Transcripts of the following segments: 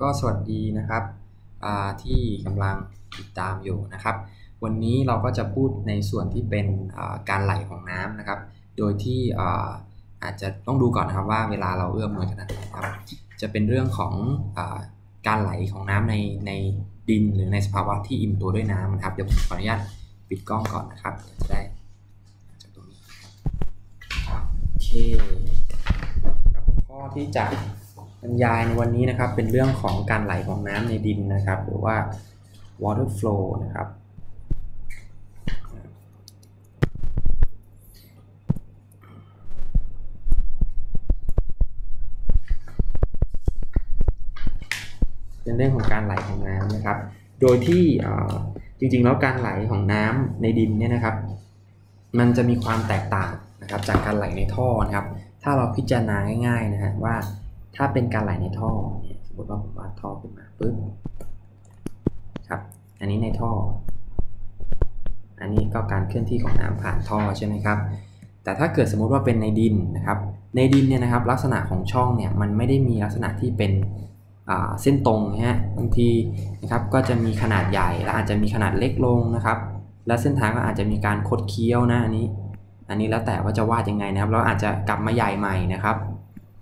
ก็สวัสดีนะครับที่กำลังติดตามอยู่นะครับ วันนี้เราก็จะพูดในส่วนที่เป็นการไหลของน้ำนะครับ โดยที่อาจจะต้องดูก่อนนะครับว่าเวลาเราเอื้อมมือขนาดไหนครับ จะเป็นเรื่องของอการไหลของน้ำในในดินหรือในสภาวะที่อิ่มตัวด้วยน้ำนะครับเดี๋ยวผมขออนุญาตปิดกล้องก่อนนะครับจะได้จากตรงนี้โอเคครับข้อที่จะ บรรยายในวันนี้นะครับเป็นเรื่องของการไหลของน้ำในดินนะครับ หรือว่า water flow นะครับ เป็นเรื่องของการไหลของน้ำนะครับ โดยที่จริงๆแล้วการไหลของน้ำในดินเนี่ยนะครับ มันจะมีความแตกต่างนะครับจากการไหลในท่อนะครับ ถ้าเราพิจารณาง่ายๆนะฮะว่า ถ้าเป็นการไหลในท่อเนี่ยสมมติว่าผมวาดท่อขึ้นมาปึ๊บครับ อันนี้ในท่อ อันนี้ก็การเคลื่อนที่ของน้ำผ่านท่อใช่ไหมครับ แต่ถ้าเกิดสมมุติว่าเป็นในดินนะครับ ในดินเนี่ยนะครับลักษณะของช่องเนี่ยมันไม่ได้มีลักษณะที่เป็นเส้นตรงนะฮะบางทีนะครับก็จะมีขนาดใหญ่และอาจจะมีขนาดเล็กลงนะครับ และเส้นทางก็อาจจะมีการคดเคี้ยวนะอันนี้ อันนี้แล้วแต่ว่าจะวาดยังไงนะครับเราอาจจะกลับมาใหญ่ใหม่นะครับ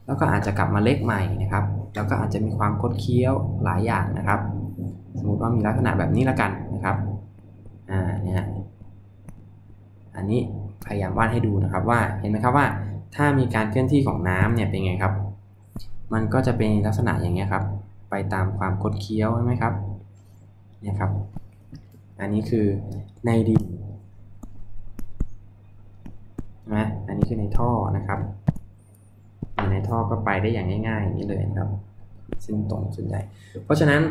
แล้วก็อาจจะกลับมาเล็กใหม่นะครับ แล้วก็อาจจะมีความคดเคี้ยวหลายอย่างนะครับ สมมติว่ามีลักษณะแบบนี้ละกันนะครับอ่าเนี่ยอันนี้พยายามวาดให้ดูนะครับว่าเห็นไหมครับว่าถ้ามีการเคลื่อนที่ของน้ำเนี่ยเป็นไงครับ มันก็จะเป็นลักษณะอย่างเงี้ยครับ ไปตามความคดเคี้ยวใช่ไหมครับเนี่ยครับ อันนี้คือในดินนะอันนี้คือในท่อนะครับ ในท่อก็ไปได้อย่างง่ายๆอย่างนี้เลยครับเส้นตรงส่วนใหญ่ เพราะฉะนั้น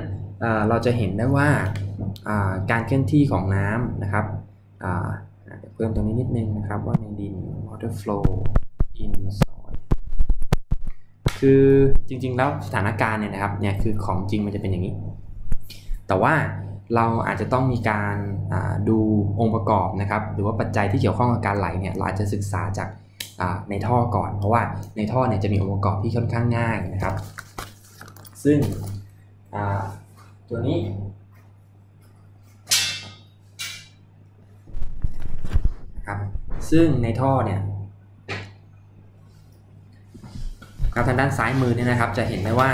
เราจะเห็นได้ว่าการเคลื่อนที่ของน้ำนะครับเพิ่มตรงนี้นิดนึงนะครับว่าในดิน water flow in soil คือจริงๆแล้วสถานการณ์เนี่ยนะครับเนี่ยคือของจริงมันจะเป็นอย่างนี้ แต่ว่าเราอาจจะต้องมีการดูองค์ประกอบนะครับ หรือว่าปัจจัยที่เกี่ยวข้องกับการไหลเนี่ยเราอาจจะศึกษาจาก ในท่อก่อน เพราะว่าในท่อเนี่ยจะมีองค์ประกอบที่ค่อนข้างง่ายนะครับ ซึ่งตัวนี้ ครับ ซึ่งในท่อเนี่ยครับทางด้านซ้ายมือเนี่ยนะครับ จะเห็นได้ว่า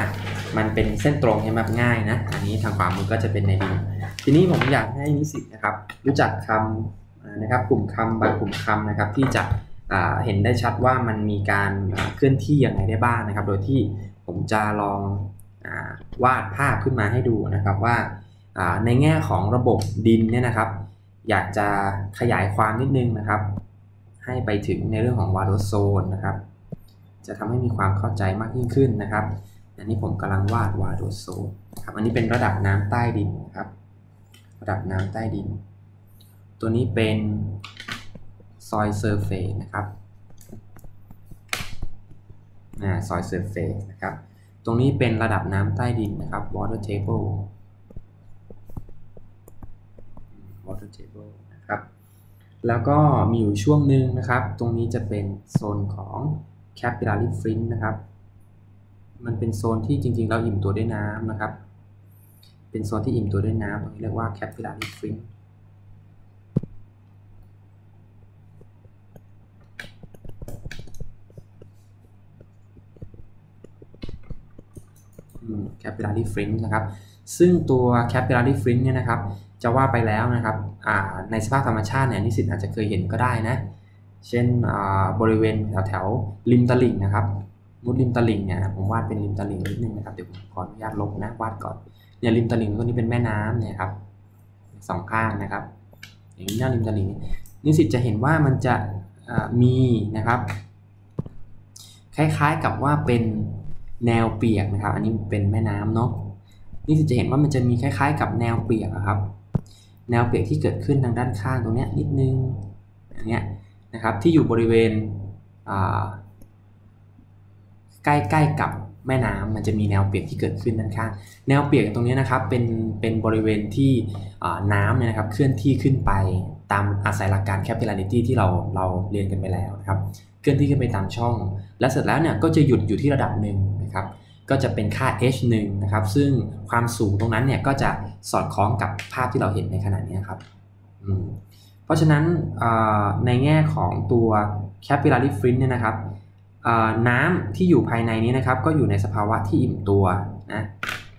มันเป็นเส้นตรงใช่ไหมง่ายนะ อันนี้ทางขวามือก็จะเป็นในดิน ทีนี้ผมอยากให้นิสิตนะครับ รู้จักคำนะครับกลุ่มคำบางกลุ่มคำนะครับที่จะ เห็นได้ชัดว่ามันมีการเคลื่อนที่อย่างไรได้บ้างนะครับ โดยที่ผมจะลองวาดภาพขึ้นมาให้ดูนะครับว่าในแง่ของระบบดินเนี่ยนะครับ อยากจะขยายความนิดนึงนะครับ ให้ไปถึงในเรื่องของวาโดโซนนะครับ จะทำให้มีความเข้าใจมากยิ่งขึ้นนะครับ อันนี้ผมกำลังวาดวาโดโซนครับ อันนี้เป็นระดับน้ำใต้ดินครับ ระดับน้ำใต้ดิน ตัวนี้เป็น ซอยเซอร์เฟสนะครับนะซอยเซอร์เฟสนะครับ ตรงนี้เป็นระดับน้ำใต้ดินนะครับ water table water table นะครับ แล้วก็มีอยู่ช่วงหนึ่งนะครับ ตรงนี้จะเป็นโซนของ capillary fringe นะครับ มันเป็นโซนที่จริงๆ เราอิ่มตัวด้วยน้ำนะครับ เป็นโซนที่อิ่มตัวด้วยน้ำตรงนี้เรียกว่า capillary fringe แคป capillary fringe นะครับ ซึ่งตัว capillary fringe เนี่ยนะครับ จะว่าไปแล้วนะครับในสภาพธรรมชาติเนี่ยนิสิตอาจจะเคยเห็นก็ได้นะ เช่นบริเวณแถวแถวริมตลิ่งนะครับมุดริมตลิ่งเนี่ยผมวาดเป็นริมตลิ่งนิดนึงนะครับเดี๋ยวผมขออนุญาตลบนะวาดก่อนเนี่ยริมตลิ่งตัวนี้เป็นแม่น้ำเนี่ยครับสองข้างนะครับอย่างนี้หน้าริมตลิ่งนิสิตจะเห็นว่ามันจะมีนะครับ คล้ายๆกับว่าเป็น แนวเปียกนะครับ อันนี้เป็นแม่น้ำเนาะนี่จะเห็นว่ามันจะมีคล้าย ๆ กับแนวเปียกครับ แนวเปียกที่เกิดขึ้นทางด้านข้างตรงนี้นิดนึงอย่างเงี้ยนะครับที่อยู่บริเวณใกล้ๆกับแม่น้ำมันจะมีแนวเปียกที่เกิดขึ้นด้านข้าง แนวเปียกตรงนี้นะครับเป็นเป็นบริเวณที่น้ำเนี่ยนะครับเคลื่อนที่ขึ้นไปตามอาศัยหลักการ capillarity ที่เราเราเรียนกันไปแล้วนะครับเคลื่อนที่ขึ้นไปตามช่อง และเสร็จแล้วเนี่ยก็จะหยุดอยู่ที่ระดับหนึ่ง ครับก็จะเป็นค่า h1 นะครับซึ่งความสูงตรงนั้นเนี่ยก็จะสอดคล้องกับภาพที่เราเห็นในขณะนี้ครับเพราะฉะนั้นในแง่ของตัว capillary fringe เนี่ยนะครับน้ำที่อยู่ภายในนี้นะครับก็อยู่ในสภาวะที่อิ่มตัวนะ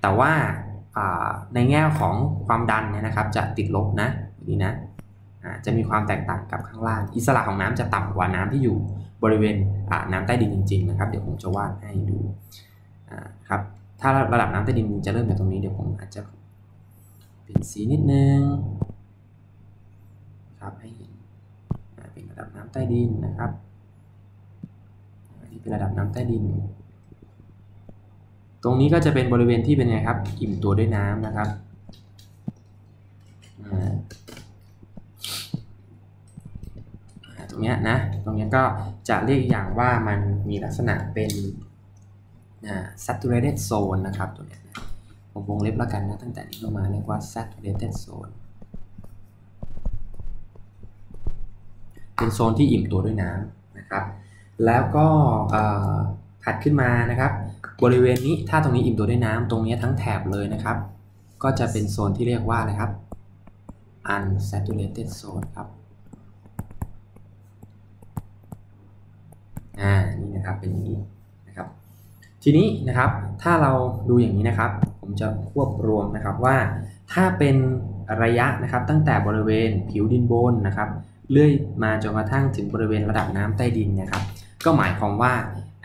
แต่ว่าในแง่ของความดันเนี่ยนะครับจะติดลบนะนี่นะจะมีความแตกต่างกับข้างล่าง อิสระของน้ำจะต่ำกว่าน้ำที่อยู่ บริเวณน้ำใต้ดินจริงๆนะครับ เดี๋ยวผมจะวาดให้ดูครับ ถ้าระดับน้ำใต้ดินจะเริ่มจากตรงนี้เดี๋ยวผมอาจจะเปลี่ยนสีนิดนึงครับให้เห็นเป็นระดับน้ำใต้ดินนะครับนี่เป็นระดับน้ำใต้ดิน ตรงนี้ก็จะเป็นบริเวณที่เป็นไงครับ อิ่มตัวด้วยน้ำนะครับ ตรงเนี้ยนะ ตรงนี้ก็จะเรียกอย่างว่ามันมีลักษณะเป็น saturated zone นะครับตัวนี้ผมวงเล็บแล้วกันนะตั้งแต่นี้ลงมาเรียกว่า saturated zone เป็นโซนที่อิ่มตัวด้วยน้ำนะครับ แล้วก็ถัดขึ้นมานะครับ บริเวณนี้ถ้าตรงนี้อิ่มตัวด้วยน้ำตรงนี้ทั้งแถบเลยนะครับ ก็จะเป็นโซนที่เรียกว่าอะไรครับ unsaturated zone ครับ อ่านี่นะครับเป็นอย่างนี้นะครับ ทีนี้นะครับถ้าเราดูอย่างนี้นะครับ ผมจะควบรวมนะครับว่าถ้าเป็นระยะนะครับตั้งแต่บริเวณผิวดินบนนะครับเลื่อยมาจนกระทั่งถึงบริเวณระดับน้ำใต้ดินนะครับก็หมายความว่า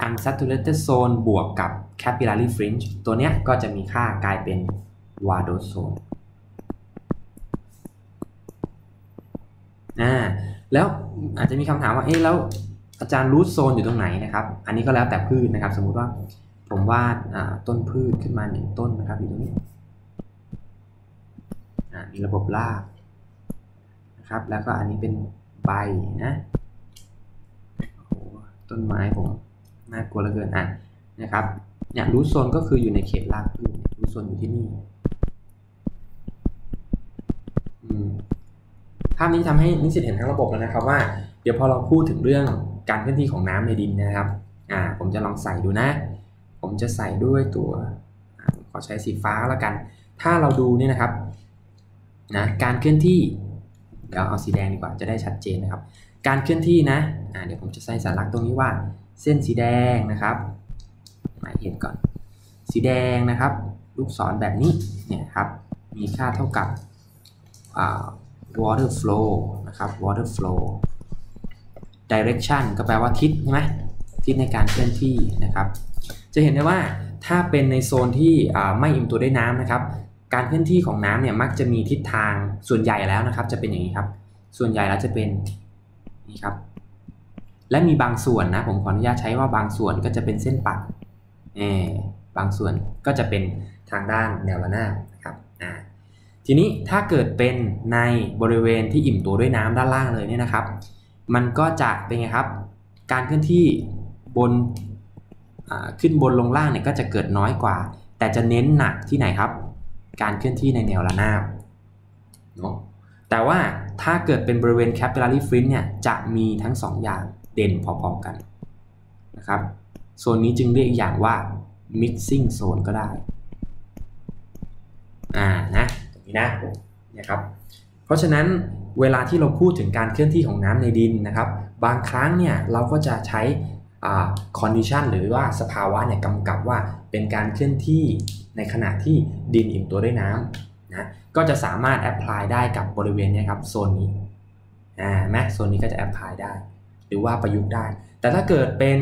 unsaturated zone บวกกับ capillary fringe ตัวเนี้ยก็จะมีค่ากลายเป็น Wado zone อ่าแล้วอาจจะมีคำถามว่าเอ๊ะแล้ว อาจารย์รูทโซนอยู่ตรงไหนนะครับ อันนี้ก็แล้วแต่พืชนะครับ สมมุติว่าผมวาดต้นพืชขึ้นมาหนึ่งต้นนะครับอยู่ตรงนี้มีระบบรากนะครับ แล้วก็อันนี้เป็นใบนะโอ้ต้นไม้ผมน่ากลัวเหลือเกินอะนะครับเนี่ยรูทโซนก็คืออยู่ในเขตรากพืชรูทโซนอยู่ที่นี่ภาพนี้ทำให้นิสิตเห็นทั้งระบบแล้วนะครับว่า เดี๋ยวพอเราพูดถึงเรื่อง การเคลื่อนที่ของน้ำในดินนะครับอ่าผมจะลองใส่ดูนะ ผมจะใส่ด้วยตัวขอใช้สีฟ้าแล้วกัน ถ้าเราดูนี่นะครับนะการเคลื่อนที่เดี๋ยวเอาสีแดงดีกว่าจะได้ชัดเจนนะครับ การเคลื่อนที่นะอ่าเดี๋ยวผมจะใส่สัญลักษณ์ตรงนี้ว่า เส้นสีแดงนะครับหมายเหตุก่อน สีแดงนะครับ ลูกศรแบบนี้เนี่ยครับมีค่าเท่ากับ water flow นะครับ water flow direction ก็แปลว่าทิศใช่ไหมทิศในการเคลื่อนที่นะครับ จะเห็นได้ว่าถ้าเป็นในโซนที่ไม่อิ่มตัวด้วยน้ำนะครับ การเคลื่อนที่ของน้ำเนี่ยมักจะมีทิศทางส่วนใหญ่แล้วนะครับ จะเป็นอย่างนี้ครับ ส่วนใหญ่แล้วจะเป็นนี่ครับ และมีบางส่วนนะผมขออนุญาตใช้ว่าบางส่วนก็จะเป็นเส้นปัดเออบางส่วนก็จะเป็นทางด้านแนวระนาบนะครับอ่าทีนี้ถ้าเกิดเป็นในบริเวณที่อิ่มตัวด้วยน้ำด้านล่างเลยเนี่ยนะครับ มันก็จะเป็นไงครับ การเคลื่อนที่บนขึ้นบนลงล่างเนี่ยก็จะเกิดน้อยกว่า แต่จะเน้นหนักที่ไหนครับ การเคลื่อนที่ในแนวระนาบเนาะแต่ว่าถ้าเกิดเป็นบริเวณ capillary fringe เนี่ยจะมีทั้ง2ออย่างเด่นพอๆกันนะครับโซนนี้จึงเรียกอีกอย่างว่า mixing zone ก็ได้ อ่านะตรงนี้นะเนะครับ เพราะฉะนั้น เวลาที่เราพูดถึงการเคลื่อนที่ของน้ำในดินนะครับ บางครั้งเนี่ยเราก็จะใช้condition หรือว่าสภาวะเนี่ยกำกับว่าเป็นการเคลื่อนที่ในขณะที่ดินอิ่มตัวด้วยน้ำนะก็จะสามารถ apply ได้กับบริเวณนี้ครับโซนนี้อ่าแม้โซนนี้ก็จะ apply ได้ หรือว่าประยุกต์ได้ แต่ถ้าเกิดเป็น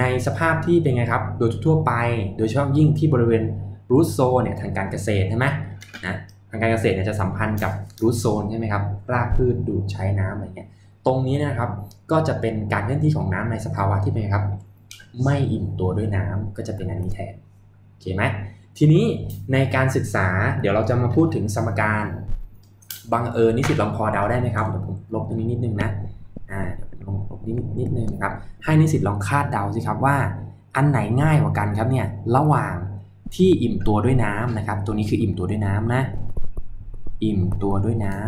ในสภาพที่เป็นไงครับ โดยทั่วไป โดยเฉพาะยิ่งที่บริเวณ root zone เนี่ยทางการเกษตรใช่ไหมนะ ทางการเกษตรเนี่ยจะสัมพันธ์กับ root zone ใช่ไหมครับรากพืชดูดใช้น้ำอะไรเงี้ยตรงนี้นะครับก็จะเป็นการเคลื่อนที่ของน้ำในสภาวะที่เป็นครับ ไม่อิ่มตัวด้วยน้ำก็จะเป็นอันนี้แทนโอเคไหมทีนี้ในการศึกษาเดี๋ยวเราจะมาพูดถึงสมการบังเอิญนิสิตลองพอเดาได้ไหมครับเดี๋ยวผมลบตรงนี้นิดนึงนะอ่าลงลบนิดนิดนึงครับให้นิสิตลองคาดเดาสิครับว่า อันไหนง่ายกว่ากันครับเนี่ยระหว่างที่อิ่มตัวด้วยน้ำนะครับ ตัวนี้คืออิ่มตัวด้วยน้ำนะ อิ่มตัวด้วยน้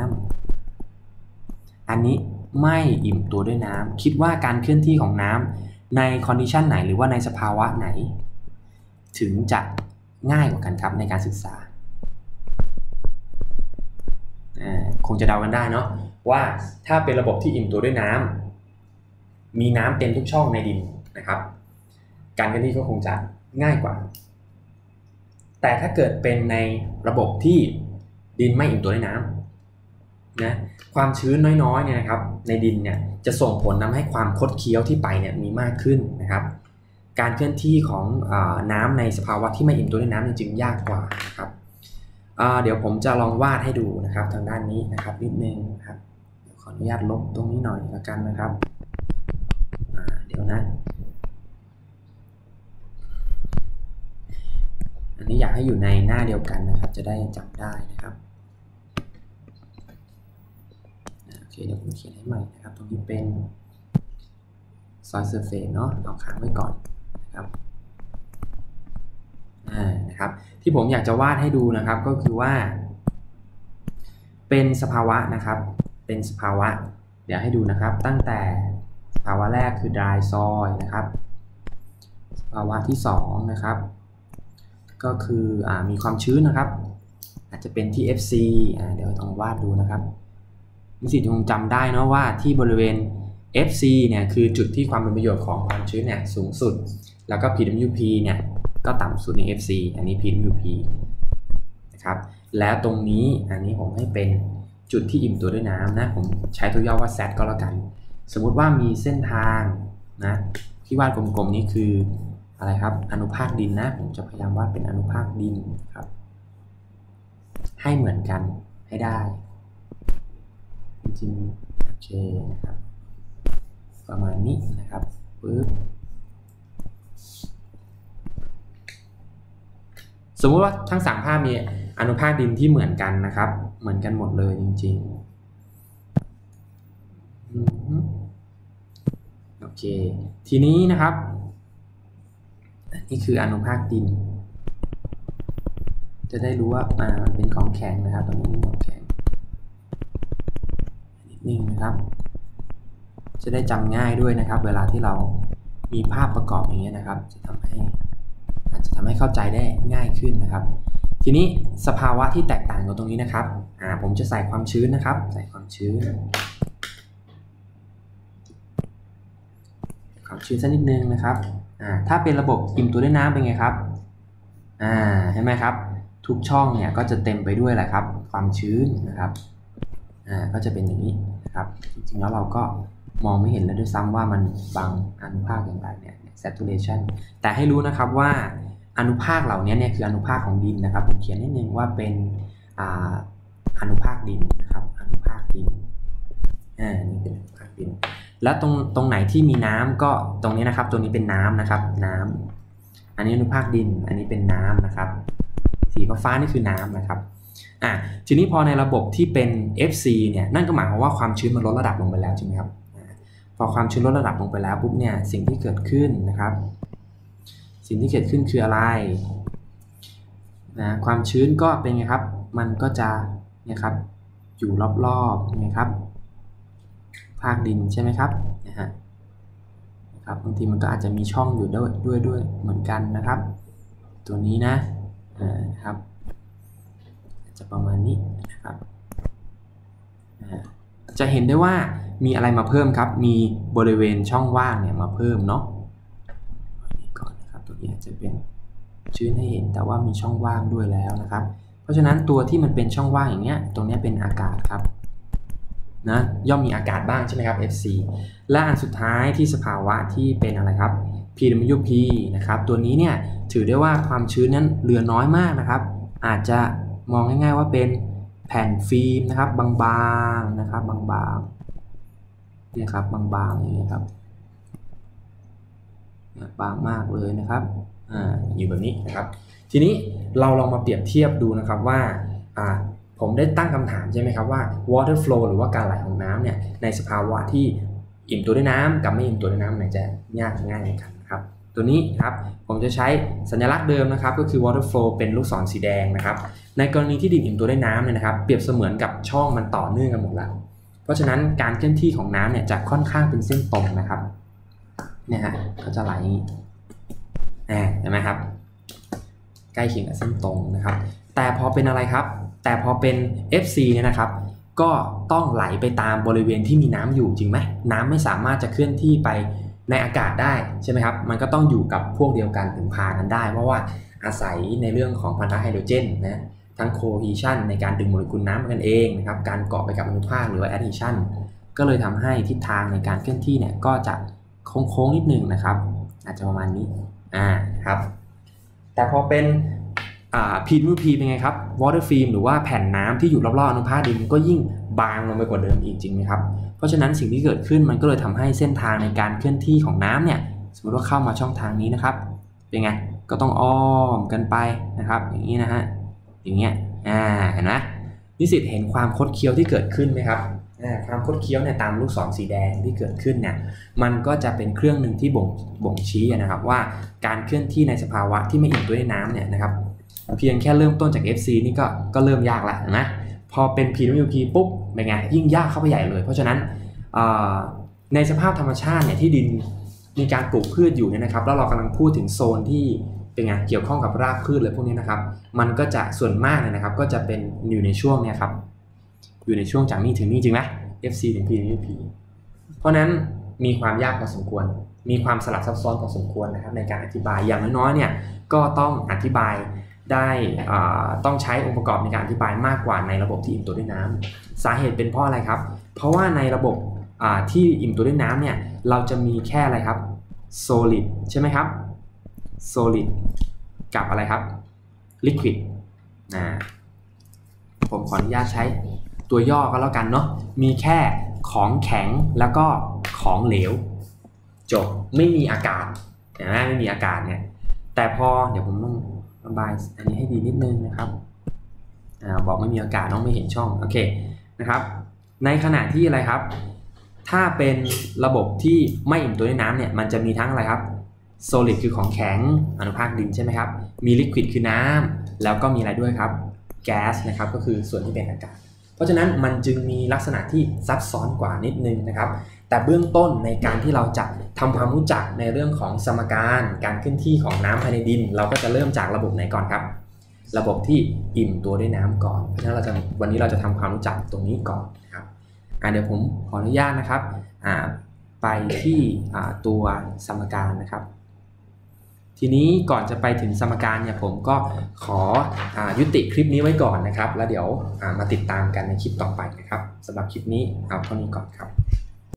ำอันนี้ไม่อิ่มตัวด้วยน้ำคิดว่าการเคลื่อนที่ของน้ำใน condition ไหนหรือว่าในสภาวะไหน ถึงจะง่ายกว่ากันครับในการศึกษาคงจะเดากันได้เนาะว่าถ้าเป็นระบบที่อิ่มตัวด้วยน้ำมีน้ำเต็มทุกช่องในดินนะครับ การเคลื่อนที่ก็คงจะง่ายกว่า แต่ถ้าเกิดเป็นในระบบที่ ดินไม่อิ่มตัวด้วยน้ำนะความชื้นน้อยๆเนี่ยนะครับในดินเนี่ยจะส่งผลทาให้ความคดเคี้ยวที่ไปเนี่ยมีมากขึ้นนะครับการเคลื่อนที่ของอน้ำในสภาวะที่ไม่อิ่มตัวด้วยน้ำจึงยากกว่าครับเดี๋ยวผมจะลองวาดให้ดูนะครับทางด้านนี้นะครับนิดนึงนะครับขออนุญาตลบตรงนี้หน่อยละกันนะครับเดี๋ยวนะอันนี้อยากให้อยู่ในหน้าเดียวกันนะครับ จะได้จำได้นะครับโอ เคเดี๋ยวผมเขียนให้ใหม่นะครับ ตรงนี้เป็นซอยเซอร์เฟสเนาะเอาค้างไว้ก่อนนะครับอ่านะครับ ที่ผมอยากจะวาดให้ดูนะครับก็คือว่า เป็นสภาวะนะครับ เป็นสภาวะ เดี๋ยวให้ดูนะครับ ตั้งแต่สภาวะแรกคือ dry soil นะครับ สภาวะที่2นะครับ ก็คืออมีความชื้นนะครับ อาจจะเป็นที่ FC อ่าเดี๋ยวต้องวาดดูนะครับ นิสิตคงจำได้นะว่าที่บริเวณ FC เนี่ยคือจุดที่ความเป็นประโยชน์ของความชื้นเนี่ยสูงสุด แล้วก็ PWP เนี่ยก็ต่ำสุดใน FC อันนี้ PWP นะครับแล้วตรงนี้อันนี้ผมให้เป็นจุดที่อิ่มตัวด้วยน้ำนะผมใช้ตัวย่อว่า Z ก็แล้วกัน สมมุติว่ามีเส้นทางนะที่วาดกลมๆนี้คืออะไรครับอนุภาคดินนะผมจะพยายามวาดเป็นอนุภาคดินครับให้เหมือนกันให้ได้ จริงๆโอเคนะครับ ประมาณนี้นะครับปึ๊บสมมุติว่าทั้งสามภาพมีอนุภาคดินที่เหมือนกันนะครับ เหมือนกันหมดเลยจริงๆโอเค ทีนี้นะครับ นี่คืออนุภาคดิน จะได้รู้ว่ามันเป็นของแข็งนะครับตรงนี้ของแข็ง นิดนึงนะครับ จะได้จำง่ายด้วยนะครับ เวลาที่เรามีภาพประกอบอย่างเงี้ยนะครับ จะทำให้อาจจะทำให้เข้าใจได้ง่ายขึ้นนะครับ ทีนี้สภาวะที่แตกต่างกันตรงนี้นะครับอ่าผมจะใส่ความชื้นนะครับ ใส่ความชื้น ความชื้นสักนิดนึงนะครับอ่าถ้าเป็นระบบอิ่มตัวด้วยน้ำเป็นไงครับอ่าเห็นไหมครับ ทุกช่องเนี่ยก็จะเต็มไปด้วยแหละครับ ความชื้นนะครับ อ่าก็จะเป็นอย่างนี้นะครับ จริงๆแล้วเราก็มองไม่เห็นแล้วด้วยซ้ำว่ามันบางอนุภาคอย่างไรเนี่ย saturation แต่ให้รู้นะครับว่าอนุภาคเหล่านี้เนี่ยคืออนุภาคของดินนะครับ ผมเขียนนิดนึงว่าเป็นอนุภาคดินนะครับอนุภาคดินอ่านี่เป็นอนุภาคดิน แล้วตรงตรงไหนที่มีน้ำก็ตรงนี้นะครับ ตัวนี้เป็นน้ำนะครับ น้ำอันนี้อนุภาคดิน อันนี้เป็นน้ำนะครับ สีฟ้านี่คือน้ำนะครับ อ่าทีนี้พอในระบบที่เป็น FC เนี่ยนั่นก็หมายความว่าความชื้นมันลดระดับลงไปแล้วใช่ไหมครับพอความชื้นลดระดับลงไปแล้วปุ๊บเนี่ยสิ่งที่เกิดขึ้นนะครับ สิ่งที่เกิดขึ้นคืออะไรนะความชื้นก็เป็นไงครับมันก็จะนี่ยครับอยู่รอบๆนะครับภาคดินใช่ไหมครับนะฮะนะครับบางทีมันก็อาจจะมีช่องอยู่ด้วยด้วยด้วยเหมือนกันนะครับ ตัวนี้นะนะครับ จะประมาณนี้นะครับจะเห็นได้ว่ามีอะไรมาเพิ่มครับ มีบริเวณช่องว่างเนี่ยมาเพิ่มเนาะนี่ก่อนนะครับตัวนี้จะเป็นชื้นให้เห็นแต่ว่ามีช่องว่างด้วยแล้วนะครับ เพราะฉะนั้นตัวที่มันเป็นช่องว่างอย่างเงี้ย ตรงนี้เป็นอากาศครับนะย่อมมีอากาศบ้างใช่ไหมครับ FC และอันสุดท้ายที่สภาวะที่เป็นอะไรครับ PWP นะครับ ตัวนี้เนี่ยถือได้ว่าความชื้นนั้นเหลือน้อยมากนะครับ อาจจะ มองง่ายๆว่าเป็นแผ่นฟิล์มนะครับบางๆนะครับบางๆเนี่ยครับบางๆอย่างนี้ครับบางมากเลยนะครับอ่าอยู่แบบนี้นะครับ ทีนี้เราลองมาเปรียบเทียบดูนะครับว่าอ่าผมได้ตั้งคำถามใช่ไหมครับว่า water flow หรือว่าการไหลของน้ำเนี่ยในสภาวะที่อิ่มตัวด้วยน้ำกับไม่อิ่มตัวด้วยน้ำไหนจะยากง่ายกันนะครับ ตัวนี้ครับผมจะใช้สัญลักษณ์เดิมนะครับ ก็คือ water flow เป็นลูกศรสีแดงนะครับ ในกรณีที่ดินอิ่มตัวด้วยน้ำเนี่ยนะครับ เปรียบเสมือนกับช่องมันต่อเนื่องกันหมดแล้ว เพราะฉะนั้นการเคลื่อนที่ของน้ำเนี่ยจะค่อนข้างเป็นเส้นตรงนะครับเนี่ยฮะก็จะไหลเห็นไหมครับ ใกล้เคียงกับเส้นตรงนะครับ แต่พอเป็นอะไรครับ แต่พอเป็น FC เนี่ยนะครับ ก็ต้องไหลไปตามบริเวณที่มีน้ำอยู่จริงไหมน้ำไม่สามารถจะเคลื่อนที่ไป ในอากาศได้ใช่ไหมครับ มันก็ต้องอยู่กับพวกเดียวกันถึงพากันได้ เพราะว่าอาศัยในเรื่องของพันธะไฮโดรเจนนะทั้ง cohesion ในการดึงโมเลกุลน้ำกันเองนะครับ การเกาะไปกับอนุภาคหรือว่า adhesion ก็เลยทำให้ทิศทางในการเคลื่อนที่เนี่ยก็จะโค้งๆนิดนึงนะครับ อาจจะประมาณนี้อ่าครับ แต่พอเป็นพีนูพีเป็นไงครับ water film หรือว่าแผ่นน้ำที่อยู่รอบๆอนุภาคดินก็ยิ่งบางลงไปกว่าเดิมอีกจริงไหมครับ ราะฉะนั้นสิ่งที่เกิดขึ้นมันก็เลยทำให้เส้นทางในการเคลื่อนที่ของน้ำเนี่ยสมมติว่าเข้ามาช่องทางนี้นะครับ เป็นไงก็ต้องอ้อมกันไปนะครับ อย่างนี้นะฮะอย่างเงี้ยอ่าเห็นไหมนิสิตเห็นความคดเคี้ยวที่เกิดขึ้นไหมครับความคดเคี้ยวเนี่ยตามลูกศรสีแดงที่เกิดขึ้นเนี่ยมันก็จะเป็นเครื่องหนึ่งที่บ่งบ่งชี้นะครับว่าการเคลื่อนที่ในสภาวะที่ไม่อิ่มตัวด้วยน้ำเนี่ยนะครับเพียงแค่เริ่มต้นจาก FC นี่ก็ก็เริ่มยากละนะ พอเป็น PWP ปุ๊บเป็นไงยิ่งยากเข้าไปใหญ่เลย เพราะฉะนั้นในสภาพธรรมชาติเนี่ยที่ดินมีการปลูกพืชอยู่เนี่ยนะครับ แล้วเรากำลังพูดถึงโซนที่เป็นไงเกี่ยวข้องกับรากพืชเลยพวกนี้นะครับ มันก็จะส่วนมากเลยนะครับ ก็จะเป็นอยู่ในช่วงเนี่ยครับ อยู่ในช่วงจากนี้ถึงนี่จริงไหม FC ถึง PWP เพราะนั้นมีความยากพอสมควร มีความสลับซับซ้อนพอสมควรนะครับในการอธิบายอย่างน้อยๆเนี่ยก็ต้องอธิบาย ได้ต้องใช้องค์ประกอบในการอธิบายมากกว่าในระบบที่อิ่มตัวด้วยน้ำสาเหตุเป็นเพราะอะไรครับ เพราะว่าในระบบที่อิ่มตัวด้วยน้ำเนี่ยเราจะมีแค่อะไรครับ solid ใช่ไหมครับ solid กับอะไรครับ liquid นะผมขออนุญาตใช้ตัวย่อก็แล้วกันเนาะมีแค่ของแข็งแล้วก็ของเหลว จบไม่มีอากาศนะไม่มีอากาศเนี่ยแต่พอเดี๋ยวผมต้อง ระบายอันนี้ให้ดีนิดนึงนะครับอบอกไม่มีอากาศน้องไม่เห็นช่องโอเคนะครับ ในขณะที่อะไรครับ ถ้าเป็นระบบที่ไม่อิ่มตัวด้วยน้ำเนี่ยมันจะมีทั้งอะไรครับ solid คือของแข็งอนุภาคดินใช่ไหมครับ มี liquid คือน้ำแล้วก็มีอะไรด้วยครับ gas นะครับก็คือส่วนที่เป็นอากาศ เพราะฉะนั้นมันจึงมีลักษณะที่ซับซ้อนกว่านิดนึงนะครับ แต่เบื้องต้นในการที่เราจะทำความรู้จักในเรื่องของสมการ การเคลื่อนที่ของน้ำภายในดิน เราก็จะเริ่มจากระบบไหนก่อนครับ ระบบที่อิ่มตัวด้วยน้ำก่อน เพราะฉะนั้นเราจะวันนี้เราจะทำความรู้จักตรงนี้ก่อนครับเดี๋ยวผมขออนุญาตนะครับไปที่ตัวสมการนะครับ ทีนี้ก่อนจะไปถึงสมการเนี่ยผมก็ขออยุติคลิปนี้ไว้ก่อนนะครับ แล้วเดี๋ยวมาติดตามกันในคลิปต่อไปนะครับสำหรับคลิปนี้เอาเท่านี้ก่อนครับ